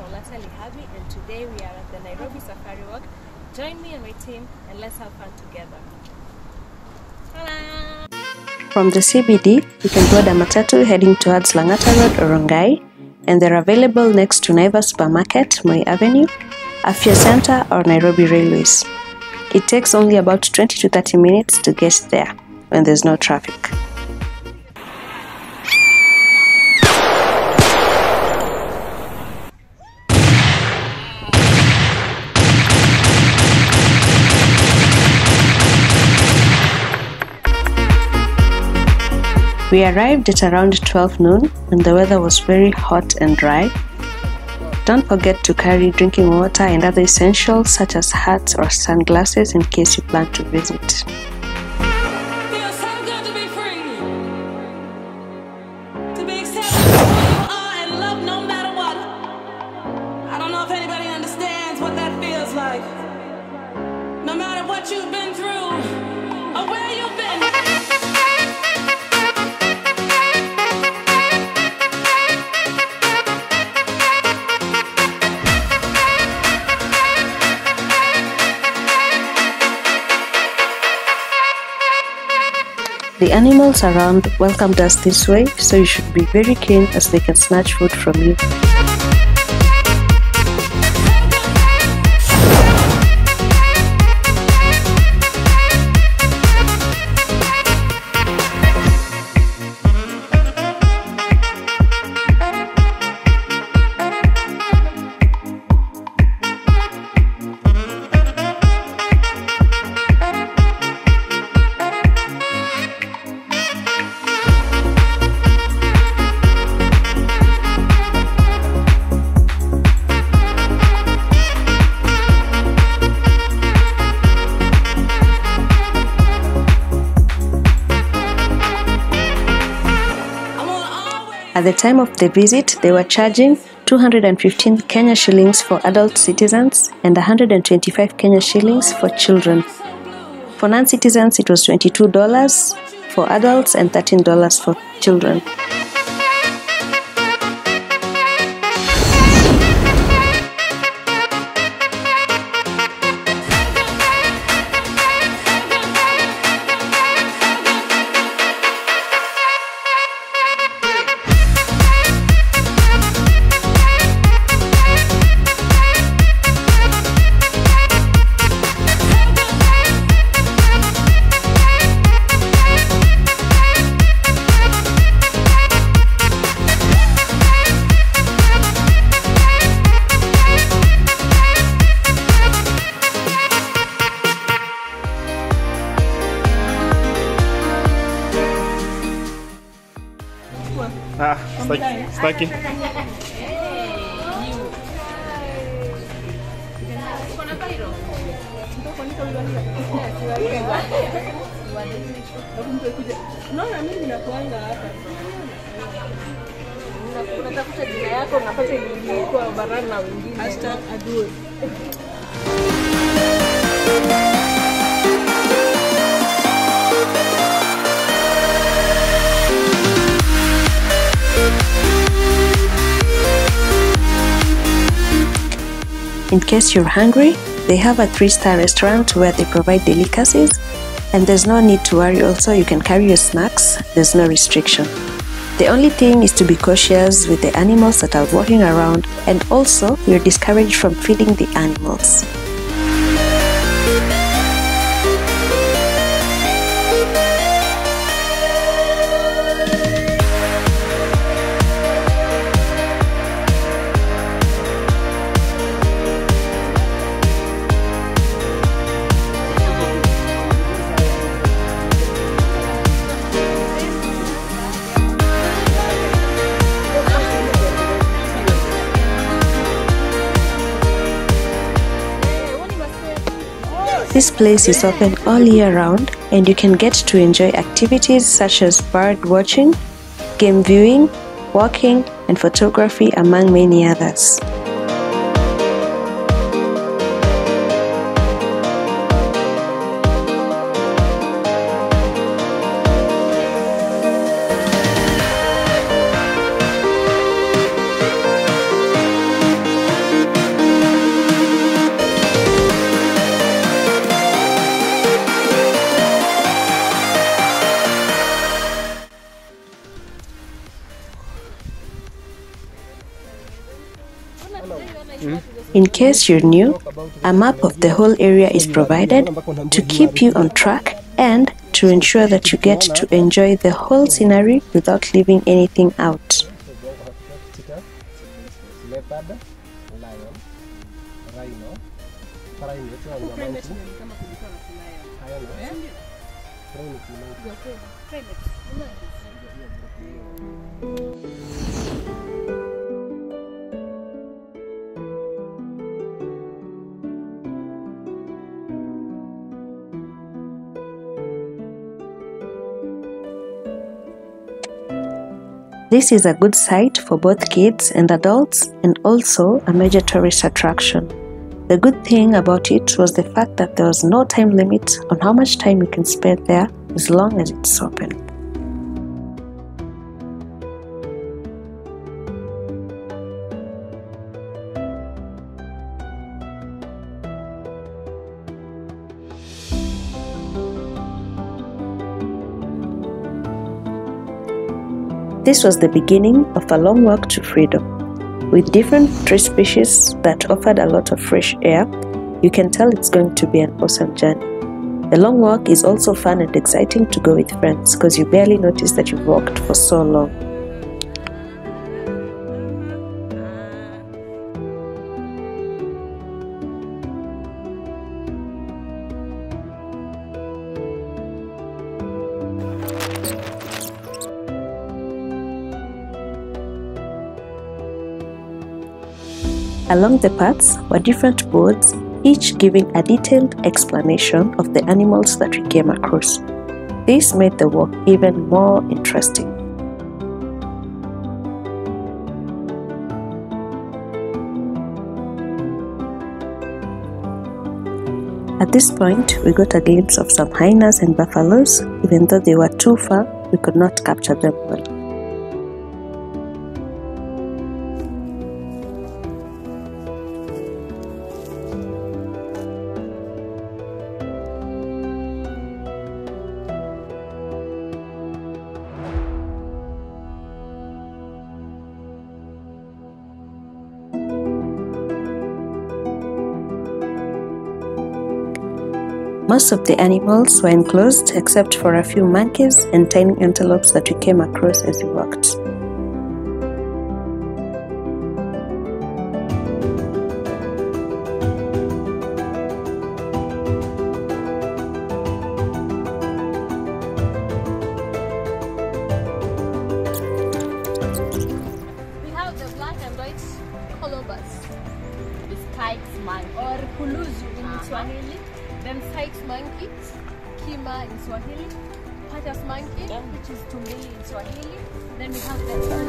is Faulata Lihabi and today we are at the Nairobi Safari Walk. Join me and my team and let's have fun together. From the CBD, you can board a matatu heading towards Langata Road or Rongai, and they're available next to Naivas Supermarket, Moi Avenue, Afya Center, or Nairobi Railways. It takes only about 20 to 30 minutes to get there when there's no traffic. We arrived at around 12 noon and the weather was very hot and dry. Don't forget to carry drinking water and other essentials such as hats or sunglasses in case you plan to visit. The animals around welcomed us this way, so you should be very keen as they can snatch food from you. At the time of the visit, they were charging 215 Kenya shillings for adult citizens and 125 Kenya shillings for children. For non citizens, it was $22 for adults and $13 for children. Staki, staki. Naona mimi nakuanga hapa. Unatafuta jina yako unapata ilikuwa barani na wengine. Hashtag adui. In case you're hungry, they have a three star restaurant where they provide delicacies, and there's no need to worry. Also, you can carry your snacks, there's no restriction. The only thing is to be cautious with the animals that are walking around, and also, you're discouraged from feeding the animals. This place is open all year round and you can get to enjoy activities such as bird watching, game viewing, walking, and photography, among many others. In case you're new, a map of the whole area is provided to keep you on track and to ensure that you get to enjoy the whole scenery without leaving anything out. leopard, lion, rhino, This is a good site for both kids and adults and also a major tourist attraction. The good thing about it was the fact that there was no time limit on how much time you can spend there as long as it's open. This was the beginning of a long walk to freedom. With different tree species that offered a lot of fresh air, you can tell it's going to be an awesome journey. The long walk is also fun and exciting to go with friends because you barely notice that you've walked for so long. Along the paths were different boards, each giving a detailed explanation of the animals that we came across. This made the walk even more interesting. At this point, we got a glimpse of some hyenas and buffaloes. Even though they were too far, we could not capture them well. Most of the animals were enclosed except for a few monkeys and tiny antelopes that we came across as we walked. Is tumbili in Swahili. Then we have the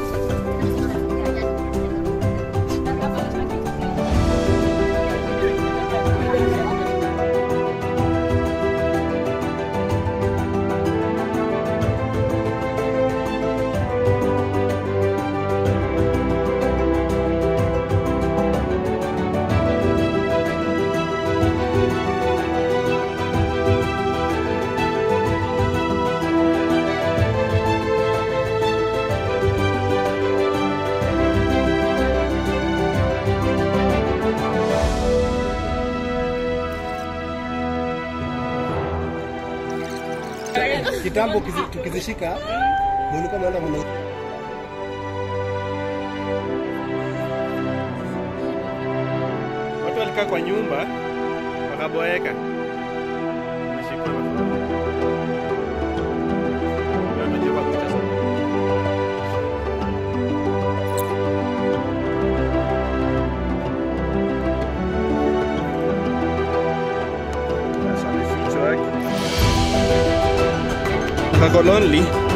Kitambo kizi- tukizishika mlikuwa mnaenda mna Watu walikaa kwa nyumba wakaboeka. Kako lonely.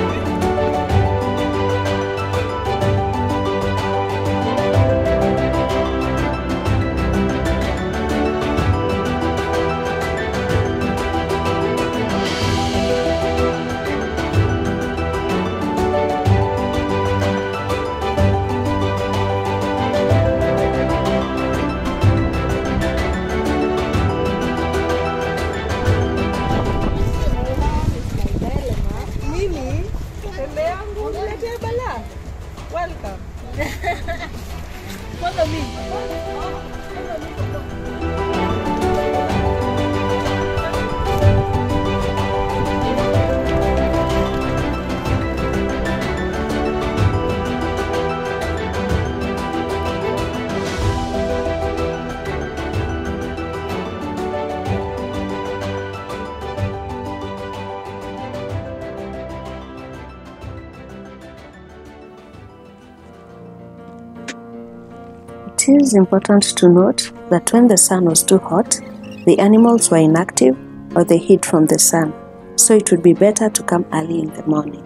Important to note that when the sun was too hot, the animals were inactive or they hid from the sun, so it would be better to come early in the morning.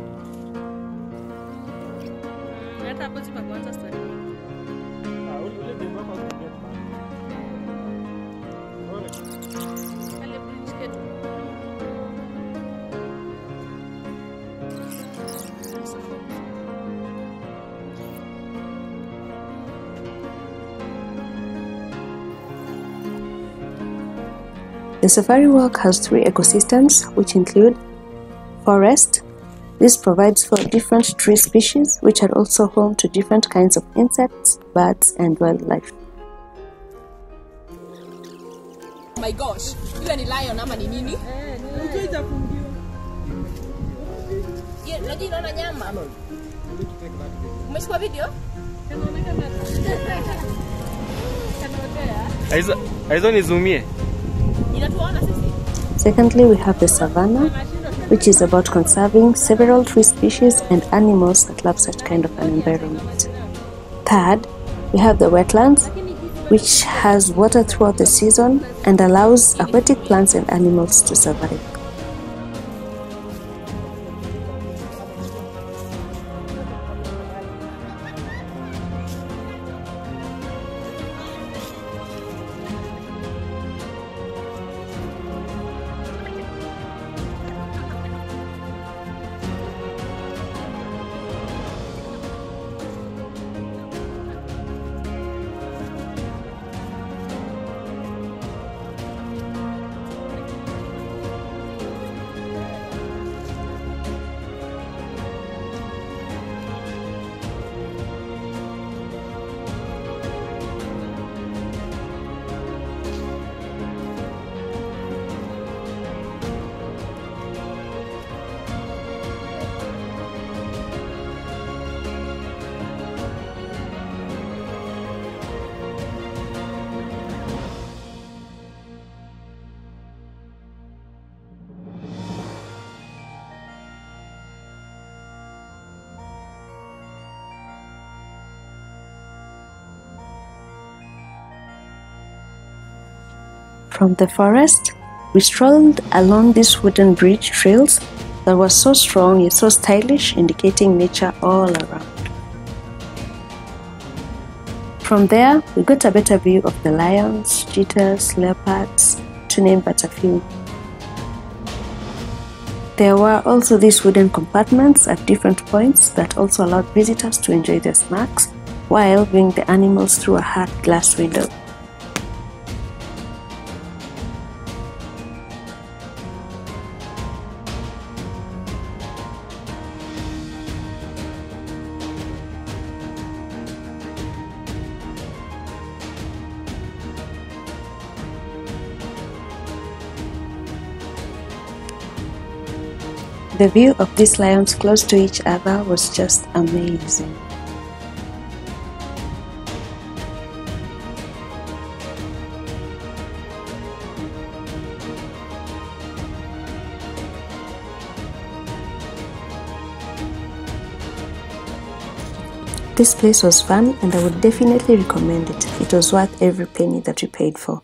The safari walk has three ecosystems, which include forest. This provides for different tree species, which are also home to different kinds of insects, birds, and wildlife. my gosh ile ni lion ama ni nini Ye- unajua inaona nyama umechukua video Aizo aizo nizumie. Secondly, we have the savanna, which is about conserving several tree species and animals that love such kind of an environment. Third, we have the wetlands, which has water throughout the season and allows aquatic plants and animals to survive. From the forest, we strolled along these wooden bridge trails that were so strong yet so stylish, indicating nature all around. From there, we got a better view of the lions, cheetahs, leopards, to name but a few. There were also these wooden compartments at different points that also allowed visitors to enjoy their snacks while viewing the animals through a hard glass window. The view of these lions close to each other was just amazing. This place was fun and I would definitely recommend it. It was worth every penny that we paid for.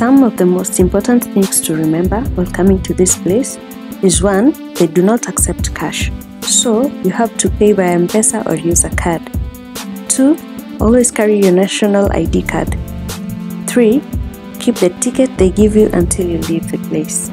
Some of the most important things to remember while coming to this place is one, they do not accept cash. So you have to pay by M-Pesa or use a card. Two, always carry your national ID card. Three, keep the ticket they give you until you leave the place.